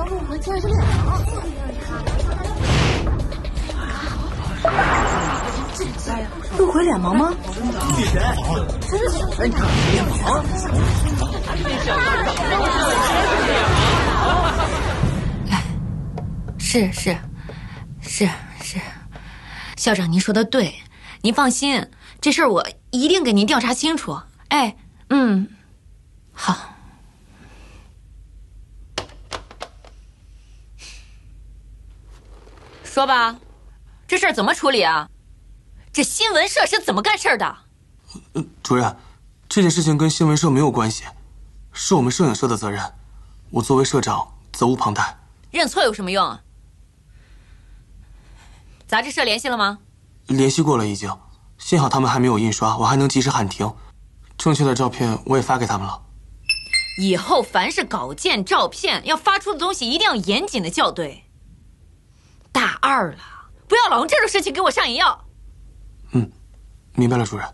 到陆回竟然是脸盲。陆回脸盲吗？女神，哎，你看脸盲。哎，是是是是，校长您说的对，您放心，这事儿我一定给您调查清楚。哎，嗯，好。说吧，这事儿怎么处理啊？这新闻社是怎么干事的？呃，主任，这件事情跟新闻社没有关系，是我们摄影社的责任。我作为社长，责无旁贷。认错有什么用？杂志社联系了吗？联系过了，已经。幸好他们还没有印刷，我还能及时喊停。正确的照片我也发给他们了。以后凡是稿件、照片要发出的东西，一定要严谨的校对。大二了，不要老用这种事情给我上眼药。嗯，明白了，主任。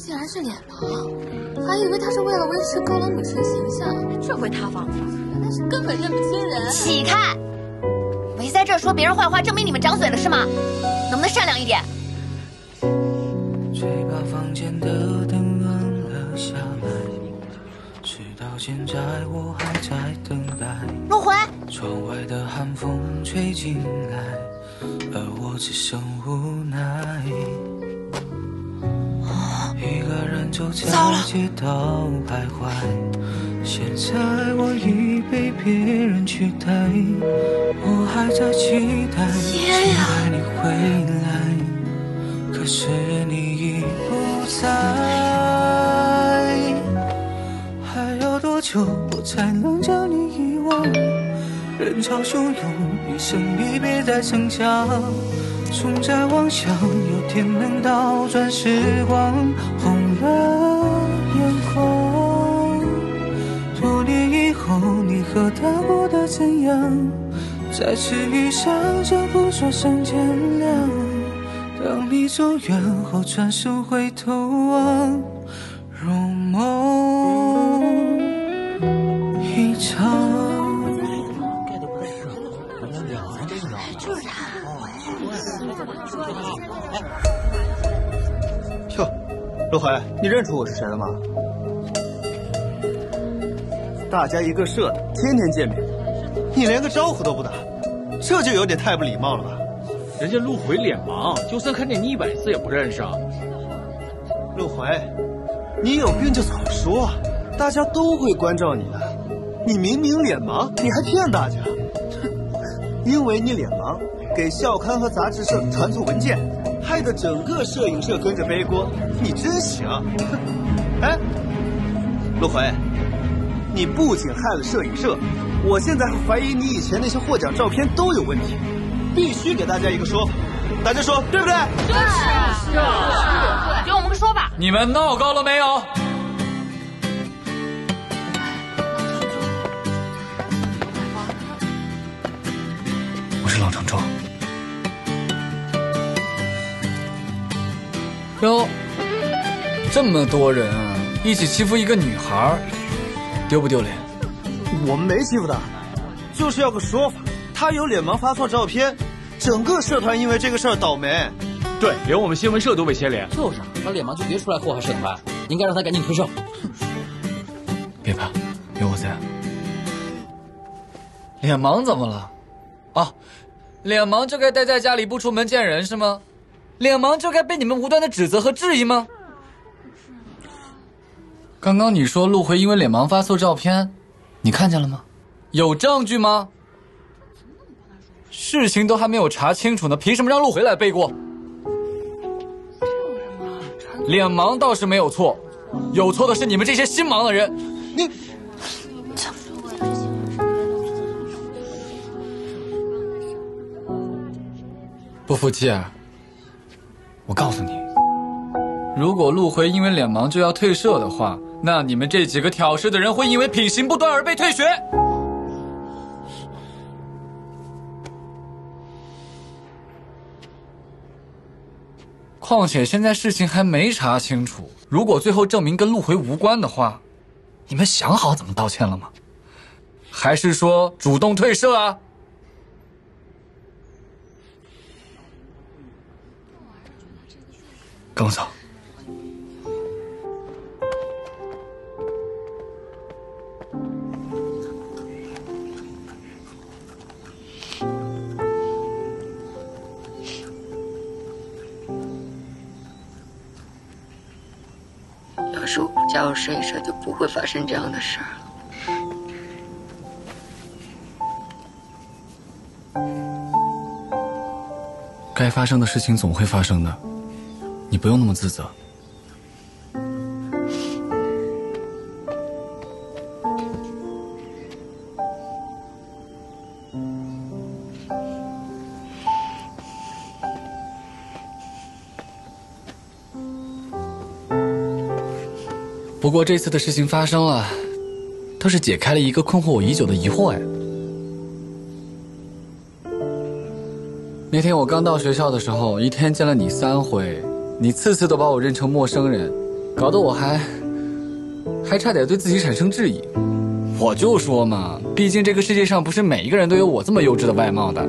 竟然是脸盲，还以为他是为了维持高冷女神形象，这回塌房了。原来是根本认不清人。起开！没在这儿说别人坏话，证明你们长嘴了是吗？能不能善良一点？把房间的灯暗了下到现在我还在等待。陆回，窗外的寒风吹进来，而我只剩无奈。一个人走在街道徘徊，现在我已被别人取代。我还在期待，期待你回来，可是你已不在。还要多久我才能将你人潮汹涌，一生离别在逞强。总在妄想有天能倒转时光，红了眼眶。多年以后，你和他过得怎样？再次遇上，就不说声见谅。当你走远后，转身回头望，如梦。陆回，你认出我是谁了吗？大家一个社的，天天见面，你连个招呼都不打，这就有点太不礼貌了吧？人家陆回脸盲，就算看见你一百次也不认识啊。陆回，你有病就早说，大家都会关照你的。你明明脸盲，你还骗大家？因为你脸盲，给校刊和杂志社传错文件，害得整个摄影社跟着背锅。你真行！哎，陆回，你不仅害了摄影社，我现在还怀疑你以前那些获奖照片都有问题，必须给大家一个说法。大家说对不对？对，是，是，给我们个说法。你们闹够了没有？我是老程程，哟，这么多人啊，一起欺负一个女孩，丢不丢脸？我们没欺负她，就是要个说法。她有脸盲发错照片，整个社团因为这个事儿倒霉。对，连我们新闻社都被牵连。就是，她脸盲就别出来祸害社团，应该让她赶紧退社。别怕，有我在。脸盲怎么了？啊？脸盲就该待在家里不出门见人是吗？脸盲就该被你们无端的指责和质疑吗？刚刚你说陆回因为脸盲发错照片，你看见了吗？有证据吗？事情都还没有查清楚呢，凭什么让陆回来背锅？脸盲倒是没有错，有错的是你们这些心盲的人。你。不服气啊！我告诉你，如果陆回因为脸盲就要退社的话，那你们这几个挑事的人会因为品行不端而被退学。况且现在事情还没查清楚，如果最后证明跟陆回无关的话，你们想好怎么道歉了吗？还是说主动退社啊？跟我走。要是我不加入摄影社，就不会发生这样的事儿了。该发生的事情总会发生的，你不用那么自责。不过这次的事情发生了，倒是解开了一个困惑我已久的疑惑哎。那天我刚到学校的时候，一天见了你三回，你次次都把我认成陌生人，搞得我还还差点对自己产生质疑。我就说嘛，毕竟这个世界上不是每一个人都有我这么优质的外貌的。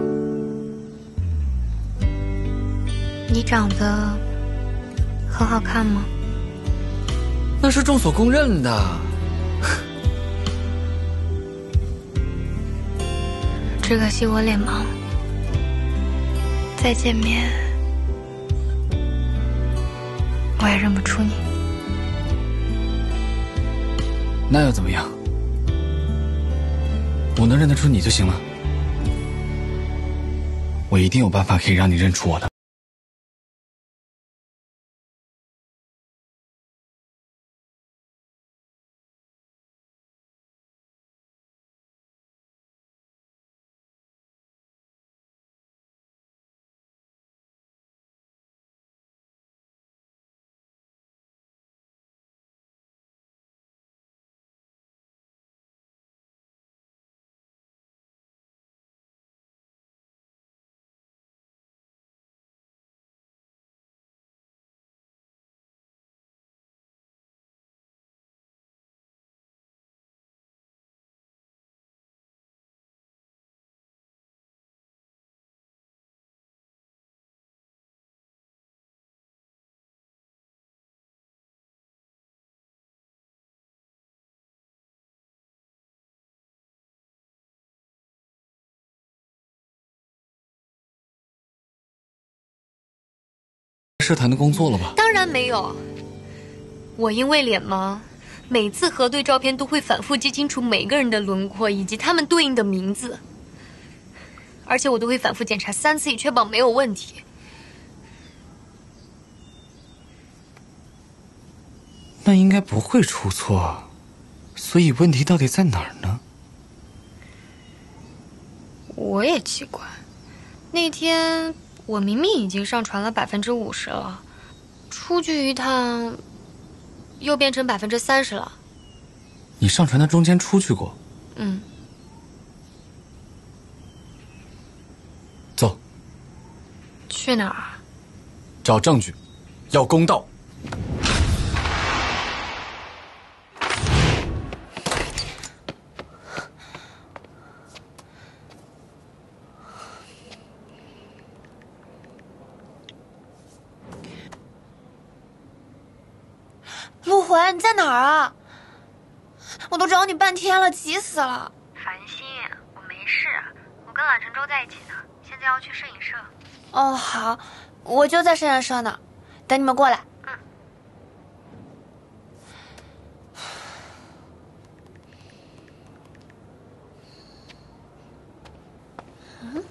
你长得很好看吗？那是众所公认的。只可惜我脸盲，再见面我也认不出你。那又怎么样？我能认得出你就行了。我一定有办法可以让你认出我的。社团的工作了吧？当然没有。我因为脸盲，每次核对照片都会反复记清楚每个人的轮廓以及他们对应的名字，而且我都会反复检查三次，以确保没有问题。那应该不会出错，所以问题到底在哪儿呢？我也奇怪，那天我明明已经上传了百分之五十了，出去一趟又变成百分之三十了。你上传的中间出去过？嗯，走，去哪儿啊？找证据，要公道。陆回，你在哪儿啊？我都找你半天了，急死了。繁星，我没事，我跟懒成舟在一起呢，现在要去摄影社。哦，好，我就在摄影社呢，等你们过来。嗯。嗯。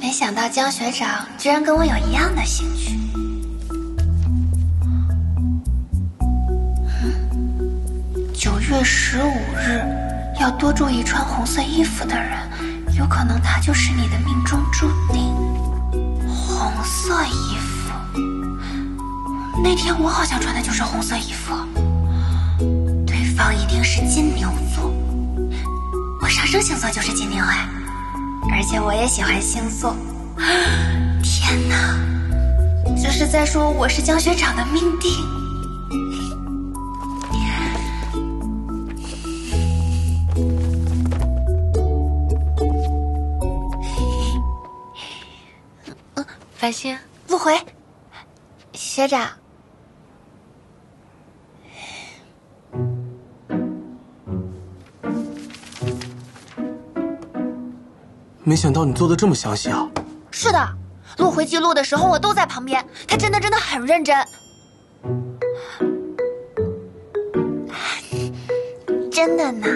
没想到江学长居然跟我有一样的兴趣。九月十五日，要多注意穿红色衣服的人，有可能他就是你的命中注定。红色衣服，那天我好像穿的就是红色衣服，对方一定是金牛座。我上升星座就是金牛哎，而且我也喜欢星座。天哪，这是在说我是江学长的命定。繁星，陆回，学长，没想到你做的这么详细啊！是的，陆回记录的时候我都在旁边，他真的真的很认真，真的呢。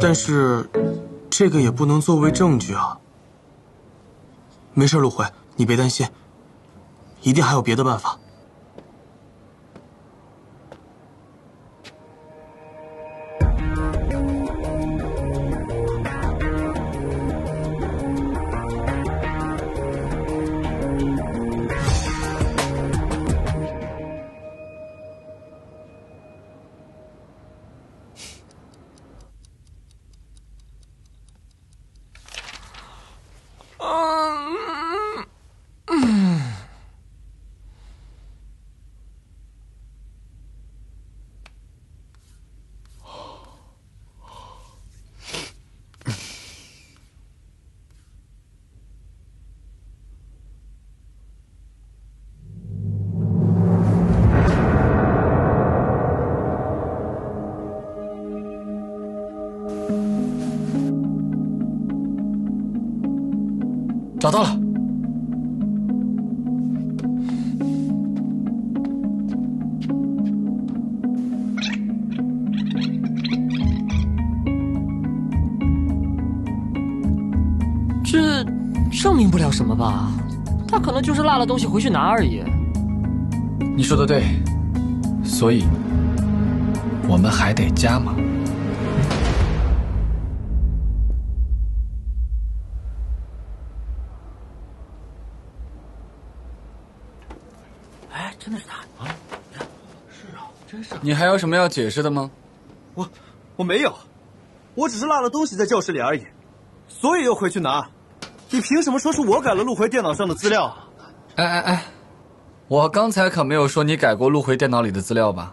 但是，这个也不能作为证据啊。没事，陆回，你别担心，一定还有别的办法。找到了，这证明不了什么吧？他可能就是落了东西回去拿而已。你说的对，所以我们还得加码。你还有什么要解释的吗？我我没有，我只是落了东西在教室里而已，所以又回去拿。你凭什么说是我改了陆回电脑上的资料？哎哎哎，我刚才可没有说你改过陆回电脑里的资料吧？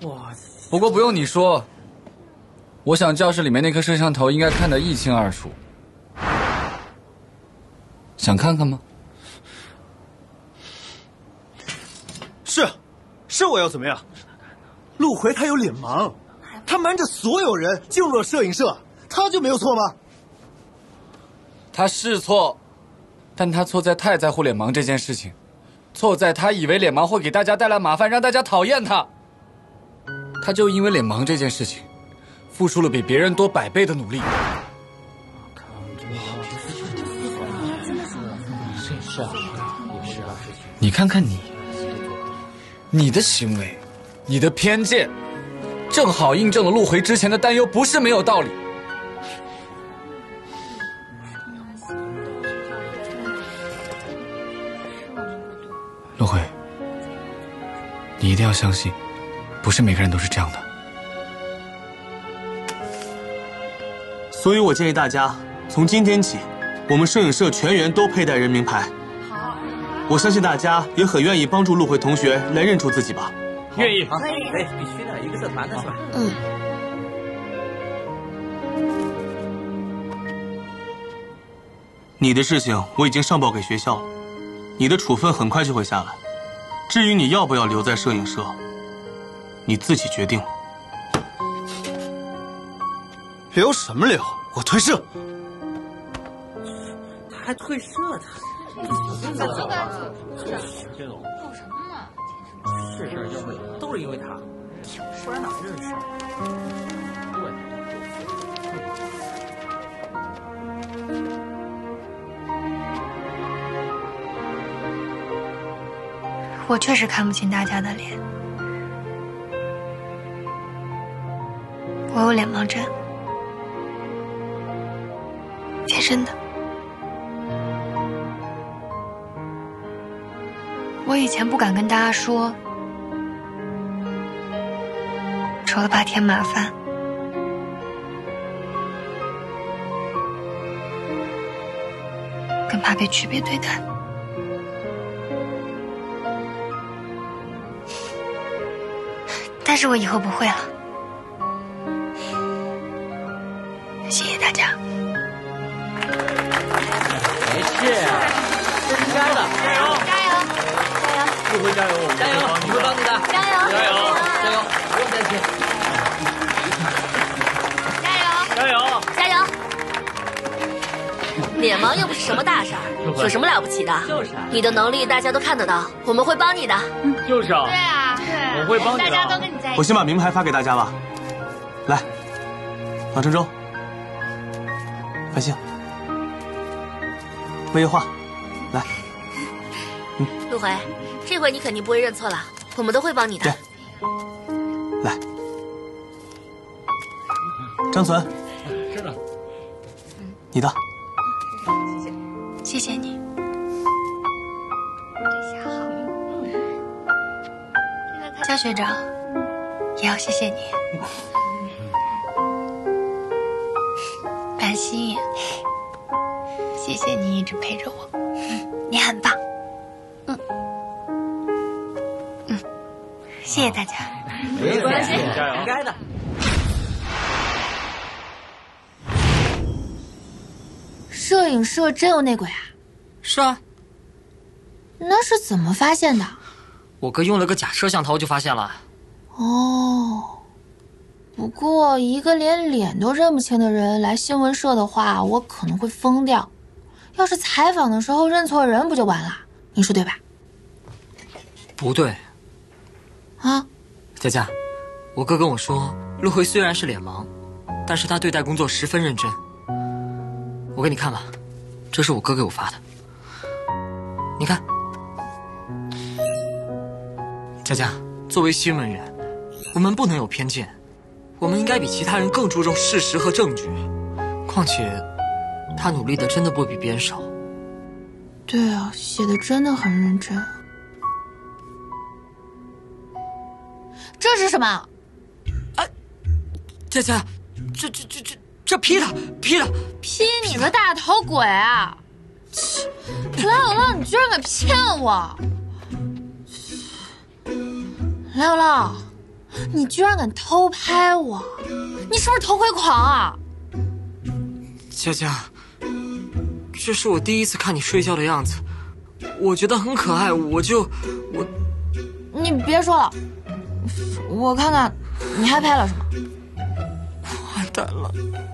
我不过不用你说，我想教室里面那颗摄像头应该看得一清二楚。想看看吗？是，是我要怎么样？陆回他有脸盲，他瞒着所有人进入了摄影社，他就没有错吗？他是错，但他错在太在乎脸盲这件事情，错在他以为脸盲会给大家带来麻烦，让大家讨厌他。他就因为脸盲这件事情，付出了比别人多百倍的努力。是啊，也是啊。你看看你，你的行为，你的偏见，正好印证了陆回之前的担忧不是没有道理。陆回，你一定要相信，不是每个人都是这样的。所以我建议大家，从今天起，我们摄影社全员都佩戴人名牌。好，我相信大家也很愿意帮助陆慧同学来认出自己吧。愿意，可以，可以，必须的，一个社团的是吧？嗯。你的事情我已经上报给学校了，你的处分很快就会下来。至于你要不要留在摄影社，你自己决定。留什么留？我退社。他还退社呢？这种有什么嘛？是事就会都是因为他，不然哪来这事？我确实看不清大家的脸，我有脸盲症，天生的。我以前不敢跟大家说，除了怕添麻烦，更怕被区别对待。但是我以后不会了。什么大事儿，有什么了不起的？就是你的能力大家都看得到，我们会帮你的。就是啊。对啊，对，我会帮你的大家都跟你在一起。我先把名牌发给大家吧。来，郎承洲，繁星，魏月画，来，嗯。陆回，这回你肯定不会认错了，我们都会帮你的。对。来，张存，是的。你的，谢谢你。江学长，也要谢谢你。白昕，谢谢你一直陪着我，你很棒。嗯嗯，谢谢大家。没关系，加油！应该的。摄影社真有内鬼啊？是啊，那是怎么发现的？我哥用了个假摄像头就发现了。哦，不过一个连脸都认不清的人来新闻社的话，我可能会疯掉。要是采访的时候认错人，不就完了？你说对吧？不对，啊，佳佳，我哥跟我说，陆辉虽然是脸盲，但是他对待工作十分认真。我给你看吧，这是我哥给我发的，你看。佳佳，作为新闻人，我们不能有偏见，我们应该比其他人更注重事实和证据。况且，他努力的真的不比别人少。对啊，写的真的很认真。这是什么？佳佳，这这这这这劈他劈他劈你个大头鬼啊！切，来有浪，你居然敢骗我！来有浪，你居然敢偷拍我，你是不是偷窥狂啊？佳佳，这是我第一次看你睡觉的样子，我觉得很可爱，我就我你别说了，我看看你还拍了什么。完蛋了，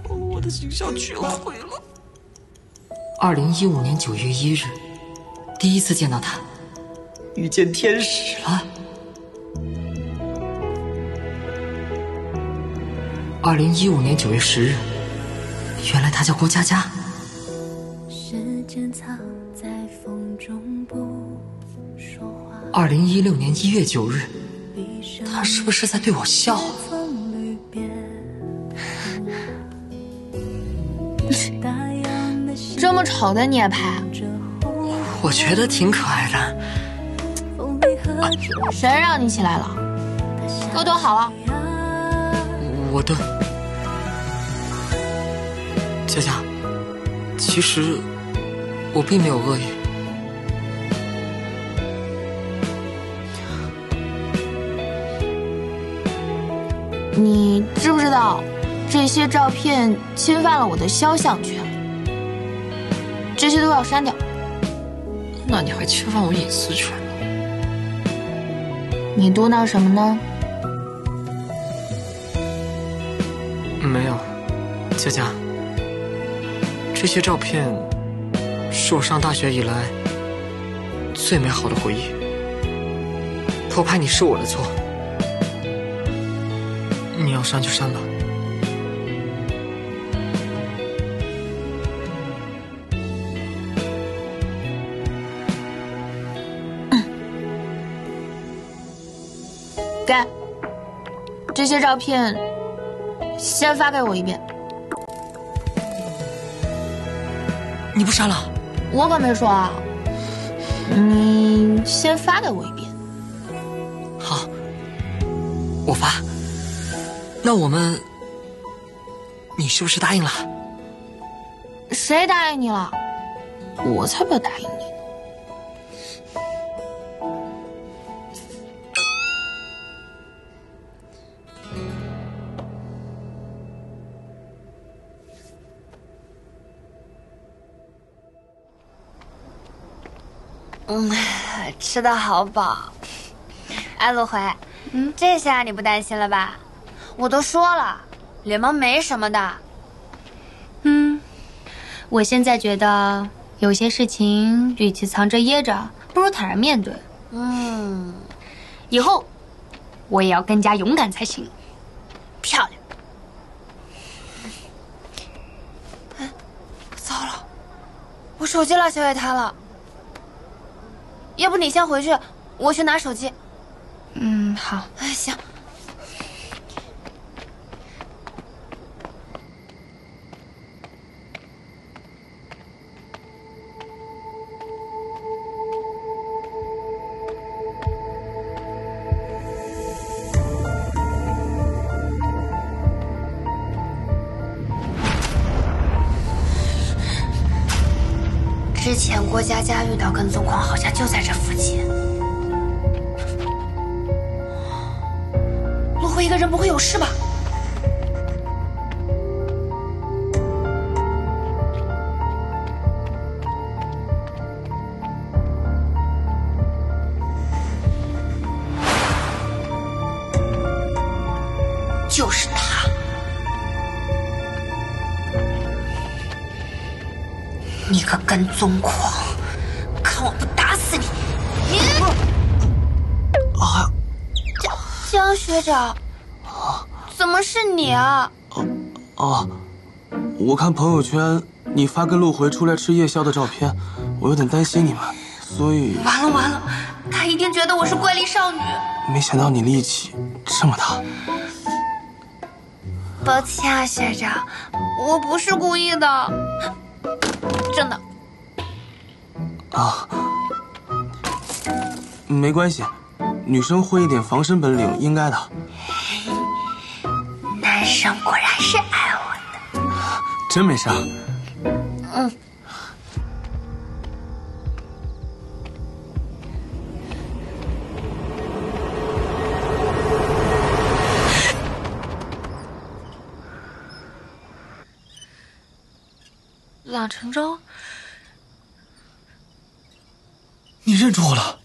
我的形象全毁了。二零一五年九月一日，第一次见到他，遇见天使了。二零一五年九月十日，原来他叫郭佳佳。二零一六年一月九日，他是不是在对我笑啊？么丑的你也拍？我觉得挺可爱的。谁让你起来了？给我蹲好了。我的佳佳，其实我并没有恶意。你知不知道，这些照片侵犯了我的肖像权，这些都要删掉。那你还侵犯我隐私权呢？你嘟囔什么呢？没有，佳佳，这些照片是我上大学以来最美好的回忆。偷拍你是我的错，你要删就删吧。给，这些照片先发给我一遍。你不删了？我可没说啊。你先发给我一遍。好，我发。那我们，你是不是答应了？谁答应你了？我才不要答应你。嗯，吃的好饱。哎，陆回，嗯，这下你不担心了吧？我都说了，脸盲没什么的。嗯，我现在觉得有些事情，与其藏着掖着，不如坦然面对。嗯，以后我也要更加勇敢才行。漂亮。哎，糟了，我手机落小野滩了。要不你先回去，我去拿手机。嗯，好。哎，行。郭佳佳遇到跟踪狂，好像就在这附近。陆辉一个人不会有事吧？就是他。你个跟踪狂，学长，怎么是你啊？哦，我看朋友圈你发跟陆回出来吃夜宵的照片，我有点担心你们，所以……完了完了，他一定觉得我是怪力少女。没想到你力气这么大。抱歉啊，学长，我不是故意的。真的啊，没关系，女生会一点防身本领应该的。男生果然是爱我的，真没事。嗯。朗晨舟，你认出我了？